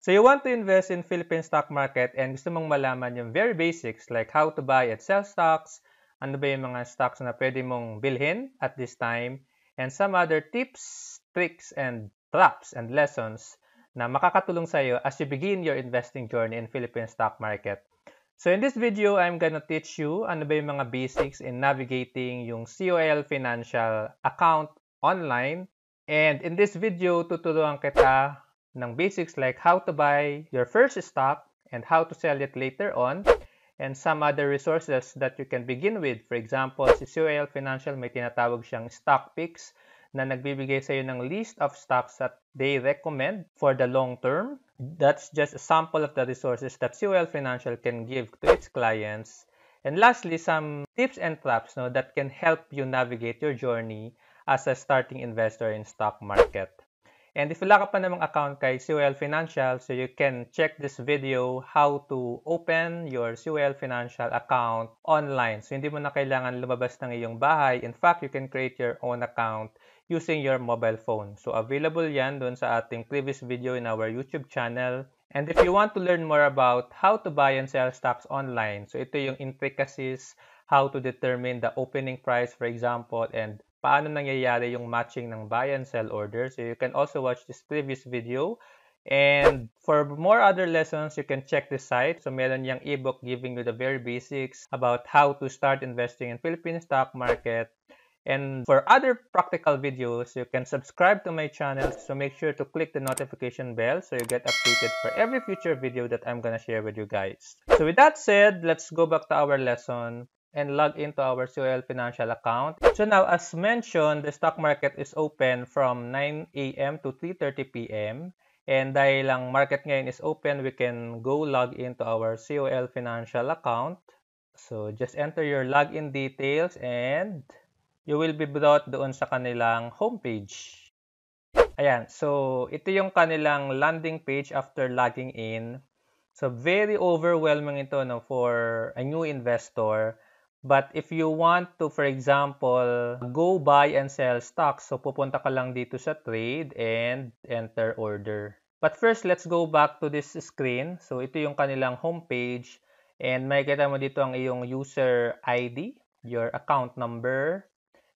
So you want to invest in Philippine stock market and gusto mong malaman yung very basics like how to buy and sell stocks, ano ba yung mga stocks na pwede mong bilhin at this time, and some other tips, tricks, and traps and lessons na makakatulong sa iyo as you begin your investing journey in Philippine stock market. So in this video, I'm gonna teach you ano ba yung mga basics in navigating yung COL Financial account online. And in this video, tuturuan kita ng basics like how to buy your first stock and how to sell it later on and some other resources that you can begin with. For example, si COL Financial may tinatawag siyang stock picks na nagbibigay sa iyo ng list of stocks that they recommend for the long term. That's just a sample of the resources that COL Financial can give to its clients. And lastly, some tips and traps no, that can help you navigate your journey as a starting investor in stock market. And if wala ka pa namang account kay COL Financial, so you can check this video how to open your COL Financial account online. So hindi mo na kailangan lumabas ng iyong bahay. In fact, you can create your own account using your mobile phone. So available yan doon sa ating previous video in our YouTube channel. And if you want to learn more about how to buy and sell stocks online, so ito yung intricacies, how to determine the opening price, for example, and paano nangyayari yung matching ng buy and sell order. So you can also watch this previous video. And for more other lessons, you can check the site. So meron yung ebook giving you the very basics about how to start investing in Philippine stock market. And for other practical videos, you can subscribe to my channel. So make sure to click the notification bell so you get updated for every future video that I'm gonna share with you guys. So with that said, let's go back to our lesson and log into our COL financial account. So now, as mentioned, the stock market is open from 9 a.m. to 3.30 p.m. And dahil lang market ngayon is open, we can go log into our COL financial account. So just enter your login details and you will be brought doon sa kanilang homepage. Ayan, so ito yung kanilang landing page after logging in. So very overwhelming ito no, for a new investor But if you want to, for example, go buy and sell stocks, so pupunta ka lang dito sa trade and enter order. But first, let's go back to this screen. So ito yung kanilang homepage and makikita mo dito ang iyong user ID, your account number,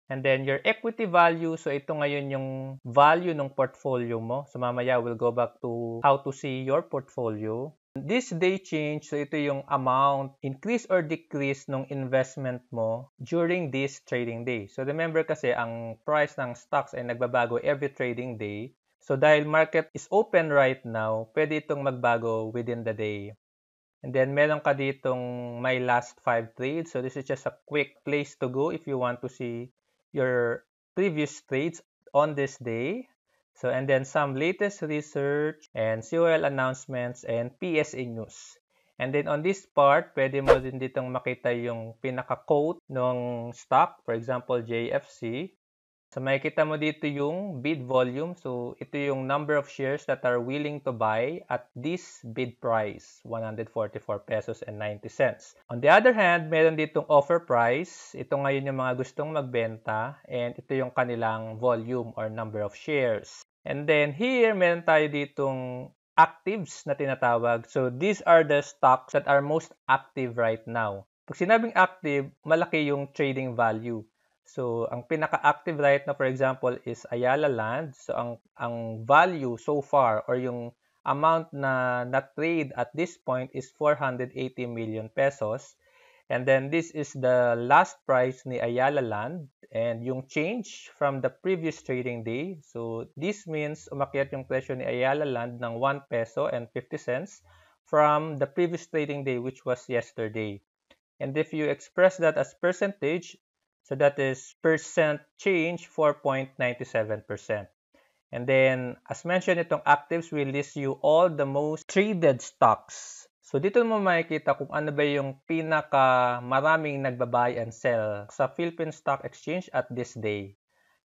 and then your equity value. So ito ngayon yung value ng portfolio mo. So mamaya we'll go back to how to see your portfolio. This day change, so ito yung amount, increase or decrease ng investment mo during this trading day. So remember kasi ang price ng stocks ay nagbabago every trading day. So dahil market is open right now, pwede itong magbago within the day. And then meron ka ditong my last 5 trades. So this is just a quick place to go if you want to see your previous trades on this day. So, and then some latest research and COL announcements and PSA news. And then on this part, pwede mo din ditong makita yung pinaka-quote ng stock, for example, JFC. So makikita mo dito yung bid volume. So ito yung number of shares that are willing to buy at this bid price, 144 pesos and 90 cents. On the other hand, meron ditong offer price. Ito ngayon yung mga gustong magbenta and ito yung kanilang volume or number of shares. And then here, meron tayo ditong actives na tinatawag. So these are the stocks that are most active right now. Pag sinabing active, malaki yung trading value. So, ang pinaka-active right na for example is Ayala Land. So, ang, ang value so far or yung amount na na-trade at this point is 480 million pesos. And then this is the last price ni Ayala Land and yung change from the previous trading day. So, this means umakyat yung presyo ni Ayala Land ng 1 peso and 50 cents from the previous trading day which was yesterday. And if you express that as percentage, So that is percent change 4.97%. And then, as mentioned, itong actives will list you all the most traded stocks. So dito mo makikita kung ano ba yung pinaka maraming nagbabuy and sell sa Philippine Stock Exchange at this day.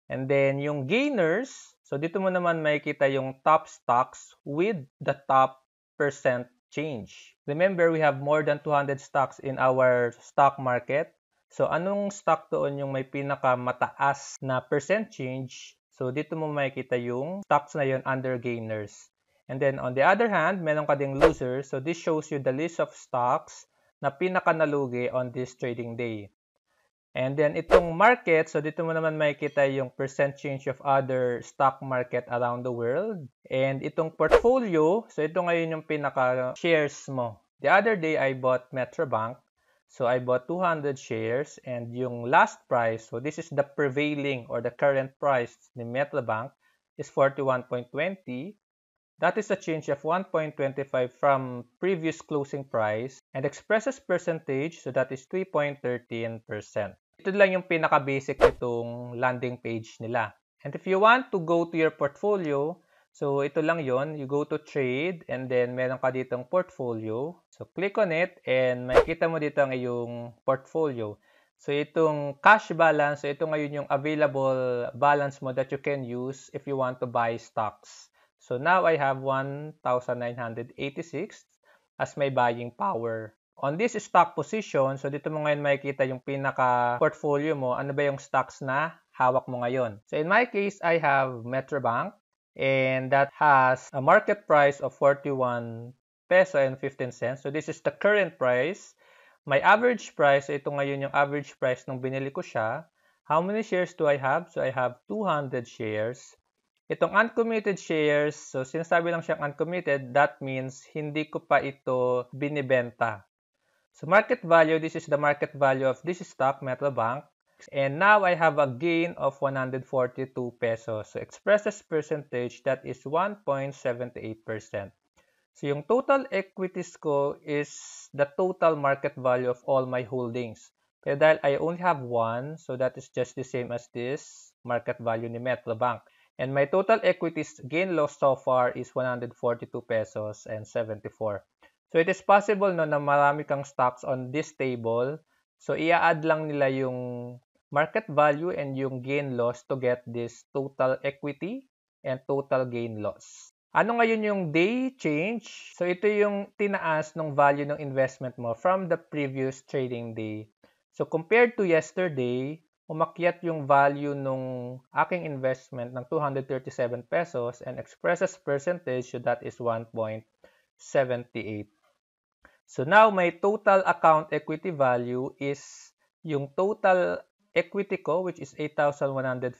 And then yung gainers, so dito mo naman makikita yung top stocks with the top percent change. Remember, we have more than 200 stocks in our stock market. So, anong stock doon yung may pinakamataas na percent change? So, dito mo makikita yung stocks na yon under gainers. And then on the other hand, meron ka ding loser. So this shows you the list of stocks na pinakanalugi on this trading day. And then itong market, so dito mo naman makikita yung percent change of other stock market around the world. And itong portfolio, so ito ngayon yung pinaka shares mo. The other day, I bought Metrobank. So I bought 200 shares and yung last price, so this is the prevailing or the current price ni Metrobank is 41.20. That is a change of 1.25 from previous closing price and expresses percentage, so that is 3.13%. Ito lang yung pinaka-basic nitong landing page nila. And if you want to go to your portfolio, so ito lang yon you go to trade and then meron ka ditong portfolio. So click on it and makikita mo dito ang iyong portfolio. So itong cash balance, so ito ngayon yung available balance mo that you can use if you want to buy stocks. So now I have 1,986 as my buying power. On this stock position, so dito mo ngayon makikita yung pinaka-portfolio mo, ano ba yung stocks na hawak mo ngayon. So in my case, I have Metrobank and that has a market price of 41 peso and 15 cents. So this is the current price. My average price, ito ngayon yung average price nung binili ko siya. How many shares do I have? So I have 200 shares. Itong uncommitted shares, so sinasabi lang siyang uncommitted, that means hindi ko pa ito binibenta. So market value, this is the market value of this stock, Metrobank. And now I have a gain of 142 pesos. So expressed as percentage, that is 1.78%. So yung total equities ko is the total market value of all my holdings. Pero dahil I only have one, so that is just the same as this market value ni Metrobank. And my total equities gain loss so far is 142 pesos and 74. So it is possible no na marami kang stocks on this table. So i-add lang nila yung market value and yung gain loss to get this total equity and total gain loss. Ano ngayon yung day change? So ito yung tinaas ng value ng investment mo from the previous trading day. So compared to yesterday, umakyat yung value nung aking investment ng 237 pesos and expresses percentage so that is 1.78. So now my total account equity value is yung total equity ko which is 8,156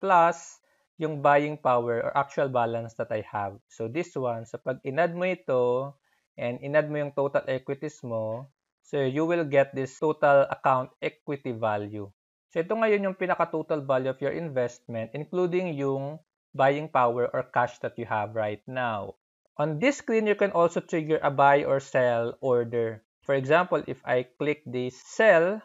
plus yung buying power or actual balance that I have. So this one, so pag inad mo ito and inad mo yung total equities mo, so you will get this total account equity value. So ito ngayon yung pinaka-total value of your investment including yung buying power or cash that you have right now. On this screen, you can also trigger a buy or sell order. For example, if I click this sell,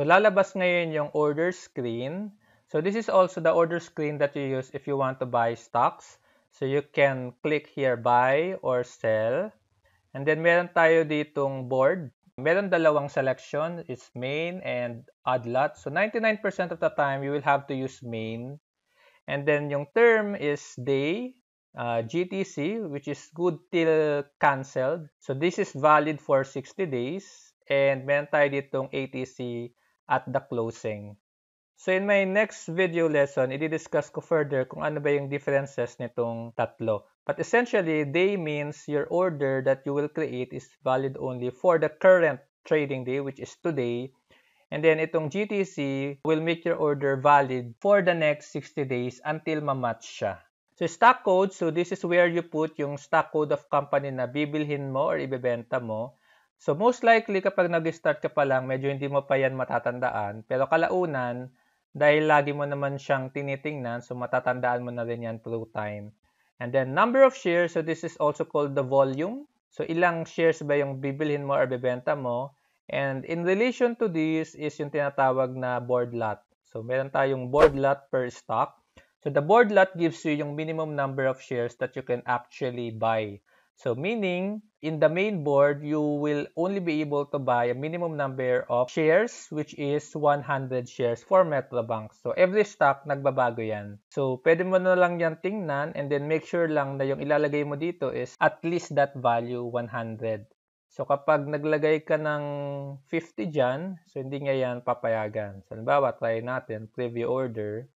so lalabas ngayon yung order screen. So this is also the order screen that you use if you want to buy stocks. So you can click here buy or sell. And then meron tayo ditong board. Meron dalawang selection, it's main and odd lot. So 99% of the time, you will have to use main. And then yung term is day, uh, GTC, which is good till canceled. So this is valid for 60 days. And meron tayo ditong ATC at the closing. So in my next video lesson, i-discuss ko further kung ano ba yung differences nitong tatlo. But essentially, day means your order that you will create is valid only for the current trading day, which is today. And then itong GTC will make your order valid for the next 60 days until ma-match siya. So stock code, so this is where you put yung stock code of company na bibilhin mo or ibebenta mo. So most likely kapag nag-start ka pa lang, medyo hindi mo pa yan matatandaan. Pero kalaunan, dahil lagi mo naman siyang tinitingnan, so matatandaan mo na rin yan through time. And then number of shares, so this is also called the volume. So ilang shares ba yung bibilhin mo or bebenta mo? And in relation to this is yung tinatawag na board lot. So meron tayong board lot per stock. So the board lot gives you yung minimum number of shares that you can actually buy. So meaning, in the main board, you will only be able to buy a minimum number of shares, which is 100 shares for Metrobank. So every stock, nagbabago yan. So pwede mo na lang yan tingnan and then make sure lang na yung ilalagay mo dito is at least that value 100. So kapag naglagay ka ng 50 dyan, so hindi nga yan papayagan. So halimbawa, try natin, preview order.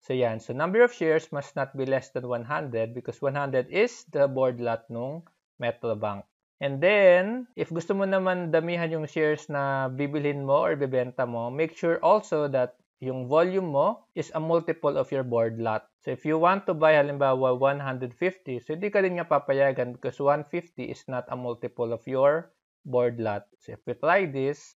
So yan. So number of shares must not be less than 100 because 100 is the board lot nung Metrobank. And then, if gusto mo naman damihan yung shares na bibilhin mo or bibenta mo, make sure also that yung volume mo is a multiple of your board lot. So if you want to buy halimbawa 150, so hindi ka rin nga papayagan because 150 is not a multiple of your board lot. So if we try this,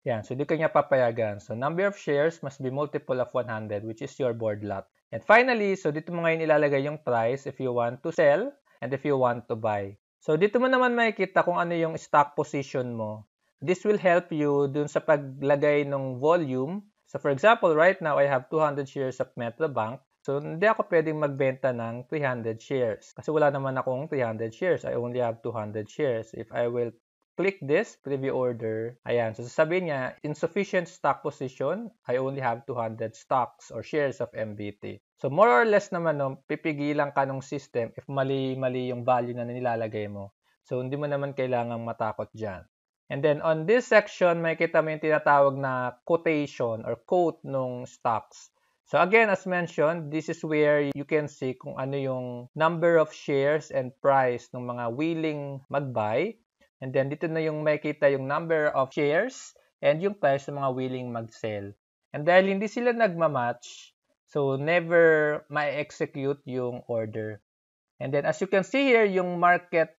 yan, so hindi ka niya papayagan. So number of shares must be multiple of 100 which is your board lot. And finally, so dito mo ngayon ilalagay yung price if you want to sell and if you want to buy. So dito mo naman makikita kung ano yung stock position mo. This will help you dun sa paglagay ng volume. So for example, right now I have 200 shares of Metrobank. So hindi ako pwedeng magbenta ng 300 shares kasi wala naman akong 300 shares. I only have 200 shares. If I will click this preview order, ayan, so sasabihin niya, insufficient stock position, I only have 200 stocks or shares of MBT. So more or less naman, no, pipigilan ka ng system if mali-mali yung value na nilalagay mo. So hindi mo naman kailangang matakot dyan. And then on this section, may kita mo yung tinatawag na quotation or quote nung stocks. So again, as mentioned, this is where you can see kung ano yung number of shares and price ng mga willing mag-buy And then dito na yung makita yung number of shares and yung price ng mga willing mag-sell. And dahil hindi sila nagma-match, so never ma-execute yung order. And then as you can see here, yung market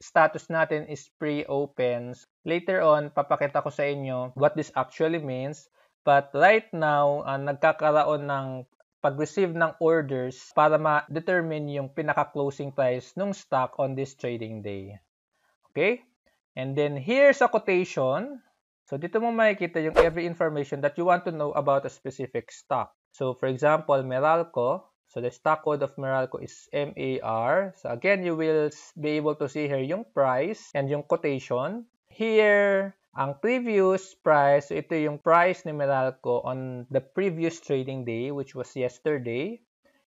status natin is pre-open. Later on, papakita ko sa inyo what this actually means. But right now, uh, nagkakaroon ng pag-receive ng orders para ma-determine yung pinaka-closing price ng stock on this trading day. Okay? And then here's a quotation. So dito mo makikita yung every information that you want to know about a specific stock. So for example, Meralco. So the stock code of Meralco is MAR. So again, you will be able to see here yung price and yung quotation. Here, ang previous price, so ito yung price ni Meralco on the previous trading day, which was yesterday.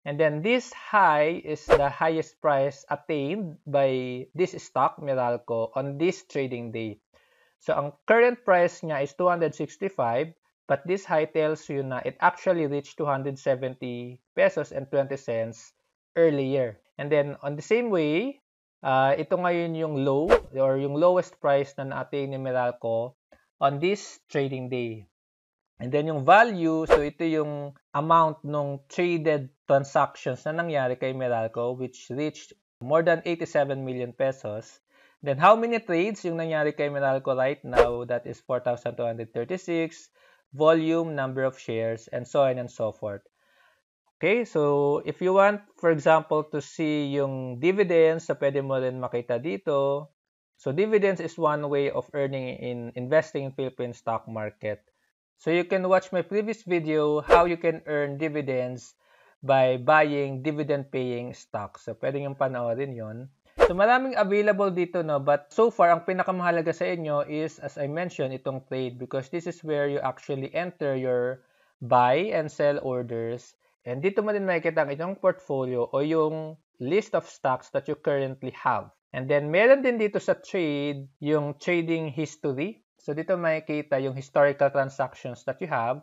And then this high is the highest price attained by this stock, Meralco, on this trading day. So, ang current price niya is 265, but this high tells you na it actually reached 270 pesos and 20 cents earlier. And then, on the same way, uh, ito ngayon yung low or yung lowest price na na-attain ni Meralco on this trading day. And then yung value, so ito yung amount ng traded transactions na nangyari kay Meralco which reached more than 87 million pesos. Then how many trades yung nangyari kay Meralco right now? That is 4,236. Volume, number of shares, and so on and so forth. Okay, so if you want, for example, to see yung dividends, so pwede mo rin makita dito. So dividends is one way of earning in investing in Philippine stock market. So you can watch my previous video how you can earn dividends by buying dividend-paying stocks. So pwede yung panoorin yon. So maraming available dito no, but so far ang pinakamahalaga sa inyo is as I mentioned itong trade because this is where you actually enter your buy and sell orders. And dito mo din makikita ang inyong portfolio o yung list of stocks that you currently have. And then meron din dito sa trade yung trading history So dito makikita yung historical transactions that you have.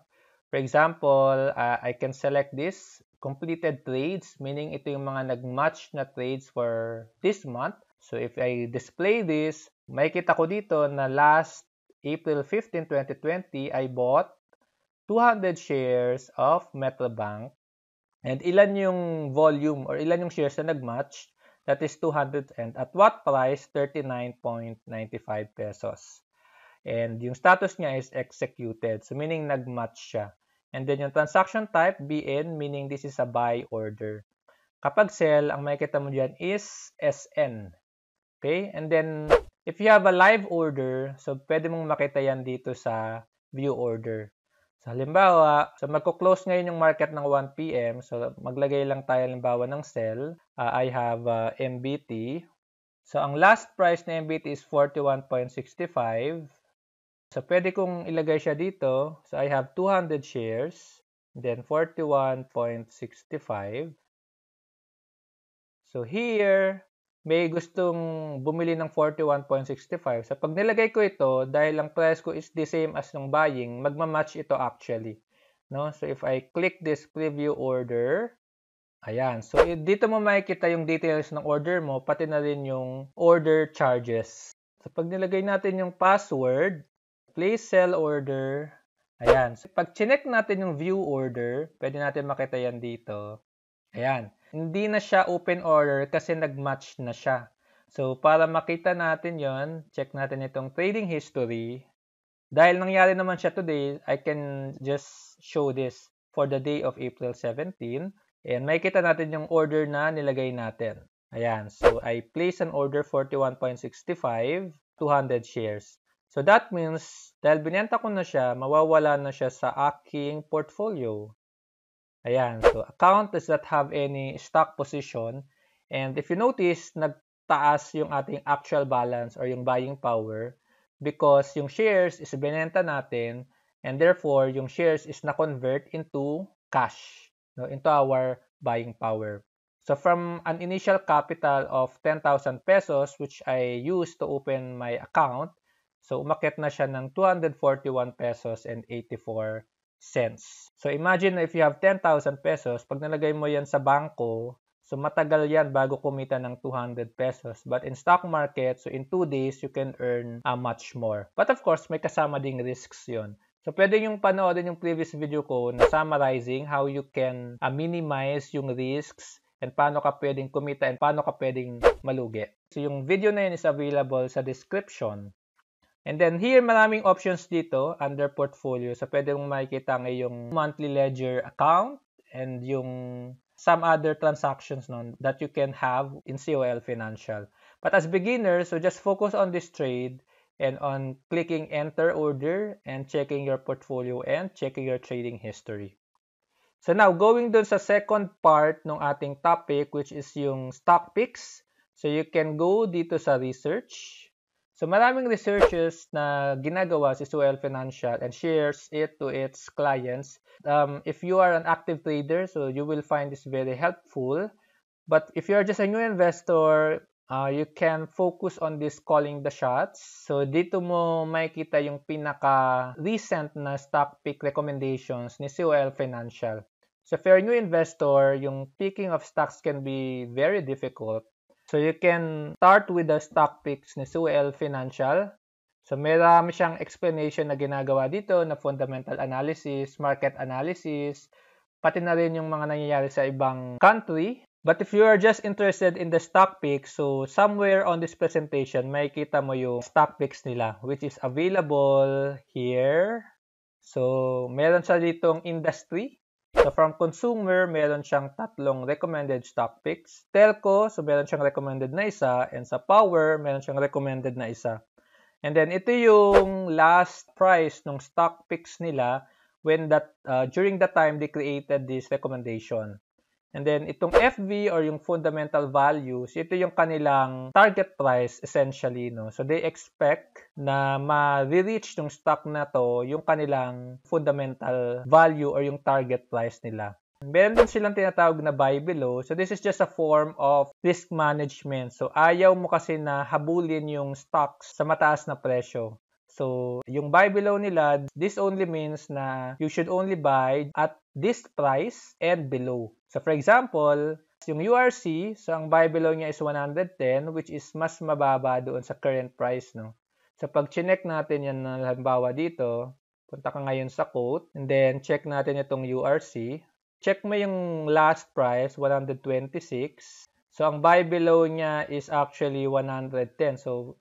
For example, uh, I can select this completed trades, meaning ito yung mga nag-match na trades for this month. So if I display this, makikita ko dito na last April 15, 2020, I bought 200 shares of Metrobank. And ilan yung volume or ilan yung shares na nag-match? That is 200 and at what price? 39.95 pesos. And yung status niya is executed. So, meaning nag-match siya. And then yung transaction type, BN, meaning this is a buy order. Kapag sell, ang makikita mo dyan is SN. Okay? And then, if you have a live order, so pwede mong makita yan dito sa view order. So, halimbawa, so magko-close ngayon yung market ng 1 p.m. So, maglagay lang tayo halimbawa ng sell. Uh, I have uh, MBT. So, ang last price na MBT is 41.65. So, pwede kong ilagay siya dito. So, I have 200 shares. Then, 41.65. So, here, may gustong bumili ng 41.65. So, pag nilagay ko ito, dahil ang price ko is the same as nung buying, magmamatch ito actually. No? So if I click this preview order, ayan. So dito mo makikita yung details ng order mo, pati na rin yung order charges. So pag nilagay natin yung password, place sell order, ayan. So pag chinek natin yung view order, pwede natin makita yan dito. Ayan. Hindi na siya open order kasi nag-match na siya. So, para makita natin yon check natin itong trading history. Dahil nangyari naman siya today, I can just show this for the day of April 17. And makikita natin yung order na nilagay natin. Ayan. So, I place an order 41.65, 200 shares. So, that means, dahil binenta ko na siya, mawawala na siya sa aking portfolio. Ayan. So, account does not have any stock position. And if you notice, nag taas yung ating actual balance or yung buying power because yung shares is binenta natin and therefore yung shares is na-convert into cash, no, into our buying power. So from an initial capital of 10,000 pesos which I used to open my account, so umakit na siya ng 241 pesos and 84 cents. So imagine if you have 10,000 pesos, pag nalagay mo yan sa bangko, So matagal yan bago kumita ng 200 pesos. But in stock market, so in 2 days, you can earn uh, much more. But of course, may kasama ding risks yon. So pwede yung panoorin yung previous video ko na summarizing how you can uh, minimize yung risks and paano ka pwedeng kumita and paano ka pwedeng malugi. So yung video na yun is available sa description. And then here, maraming options dito under portfolio. So pwede mong makikita ngayong monthly ledger account and yung some other transactions no, that you can have in COL Financial. But as beginners, so just focus on this trade and on clicking enter order and checking your portfolio and checking your trading history. So now, going dun sa second part ng ating topic which is yung stock picks. So you can go dito sa research So maraming researches na ginagawa si Suel Financial and shares it to its clients. Um, if you are an active trader, so you will find this very helpful. But if you are just a new investor, uh, you can focus on this calling the shots. So dito mo makikita yung pinaka recent na stock pick recommendations ni COL Financial. So if you're a new investor, yung picking of stocks can be very difficult. So you can start with the stock picks ni Suel Financial. So marami siyang explanation na ginagawa dito na fundamental analysis, market analysis, pati na rin yung mga nangyayari sa ibang country. But if you are just interested in the stock picks, so somewhere on this presentation, may kita mo yung stock picks nila, which is available here. So, meron siya ditong industry. So from consumer, meron siyang tatlong recommended stock picks. Telco, so meron siyang recommended na isa. And sa power, meron siyang recommended na isa. And then ito yung last price ng stock picks nila when that uh, during the time they created this recommendation. And then, itong FV or yung fundamental values, ito yung kanilang target price essentially. No? So, they expect na ma-reach ng stock na to yung kanilang fundamental value or yung target price nila. Meron din silang tinatawag na buy below. So, this is just a form of risk management. So, ayaw mo kasi na habulin yung stocks sa mataas na presyo. So, yung buy below nila, this only means na you should only buy at this price and below. So, for example, yung URC, so ang buy below niya is 110, which is mas mababa doon sa current price, no? So, pag chinek natin yan na halimbawa dito, punta ka ngayon sa quote, and then check natin itong URC. Check mo yung last price, 126. So, ang buy below niya is actually 110. So,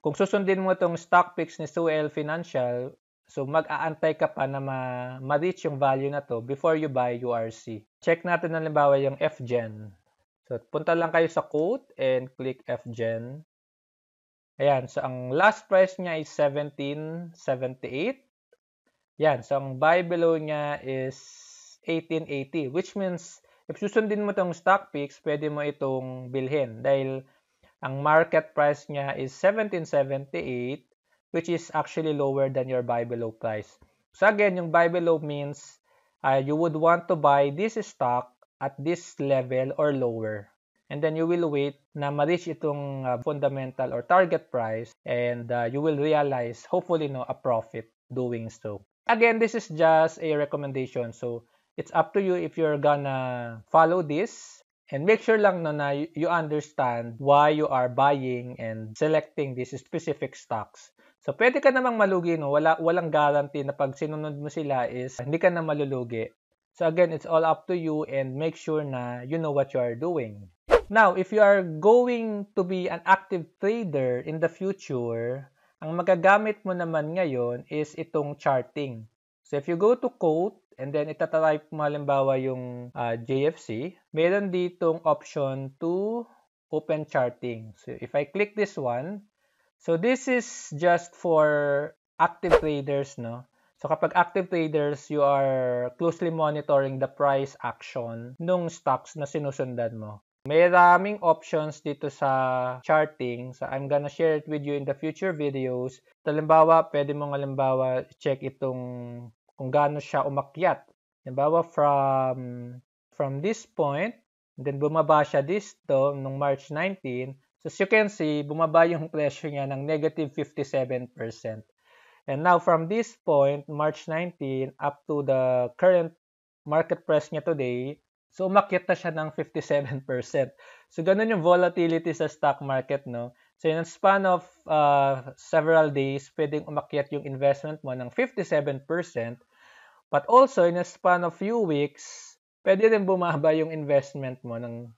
kung susundin mo itong stock picks ni Suel Financial, so mag-aantay ka pa na ma- ma-reach yung value na to before you buy URC. Check natin na halimbawa yung FGen. So, punta lang kayo sa quote and click FGen. Ayan, so ang last price niya is 1778. Yan, so ang buy below niya is 1880, which means if susundin mo itong stock picks, pwede mo itong bilhin dahil ang market price niya is 1778 which is actually lower than your buy below price. So again, yung buy below means uh, you would want to buy this stock at this level or lower. And then you will wait na ma-reach itong uh, fundamental or target price and uh, you will realize hopefully no a profit doing so. Again, this is just a recommendation. So, it's up to you if you're gonna follow this. And make sure lang no, na you understand why you are buying and selecting these specific stocks. So, pwede ka namang malugi, no? Wala, walang guarantee na pag sinunod mo sila is hindi ka na malulugi. So, again, it's all up to you and make sure na you know what you are doing. Now, if you are going to be an active trader in the future, ang magagamit mo naman ngayon is itong charting. So, if you go to quote, and then itatype mo halimbawa yung uh, ah, JFC, meron ditong option to open charting. So, if I click this one, so this is just for active traders, no? So, kapag active traders, you are closely monitoring the price action nung stocks na sinusundan mo. May raming options dito sa charting. So, I'm gonna share it with you in the future videos. Halimbawa, pwede mong halimbawa check itong kung gaano siya umakyat. Halimbawa, from, from this point, then bumaba siya dito nung March 19. So, as you can see, bumaba yung presyo niya ng negative 57%. And now, from this point, March 19, up to the current market price niya today, So, umakyat na siya ng 57%. So, ganun yung volatility sa stock market, no? So, in a span of uh, several days, pwedeng umakyat yung investment mo ng 57%. But also, in a span of few weeks, pwede rin bumaba yung investment mo ng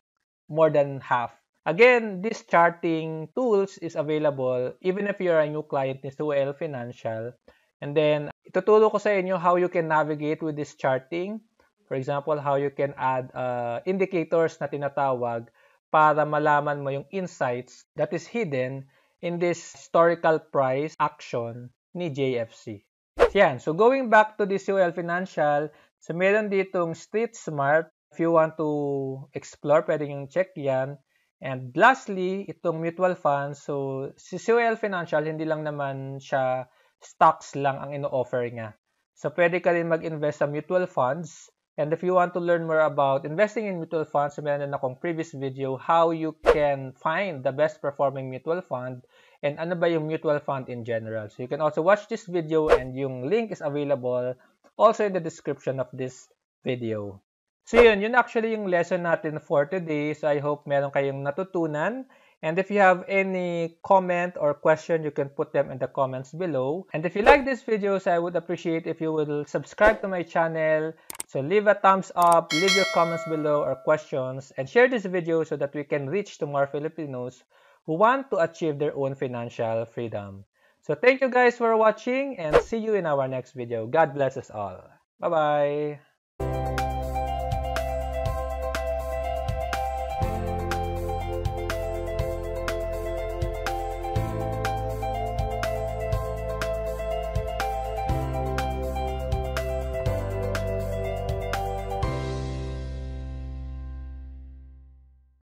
more than half. Again, this charting tools is available even if you're a new client ni Suel Financial. And then, ituturo ko sa inyo how you can navigate with this charting For example, how you can add uh, indicators na tinatawag para malaman mo yung insights that is hidden in this historical price action ni JFC. Yan. So, going back to the COL Financial, so meron ditong Street Smart. If you want to explore, pwede yung check yan. And lastly, itong mutual funds. So, si COL Financial, hindi lang naman siya stocks lang ang ino-offer niya. So, pwede ka rin mag-invest sa mutual funds And if you want to learn more about investing in mutual funds, meron na akong previous video how you can find the best performing mutual fund and ano ba yung mutual fund in general. So you can also watch this video and yung link is available also in the description of this video. So yun, yun actually yung lesson natin for today. So I hope meron kayong natutunan. And if you have any comment or question, you can put them in the comments below. And if you like these videos, I would appreciate if you will subscribe to my channel. So leave a thumbs up, leave your comments below or questions, and share this video so that we can reach to more Filipinos who want to achieve their own financial freedom. So thank you guys for watching and see you in our next video. God bless us all. Bye-bye!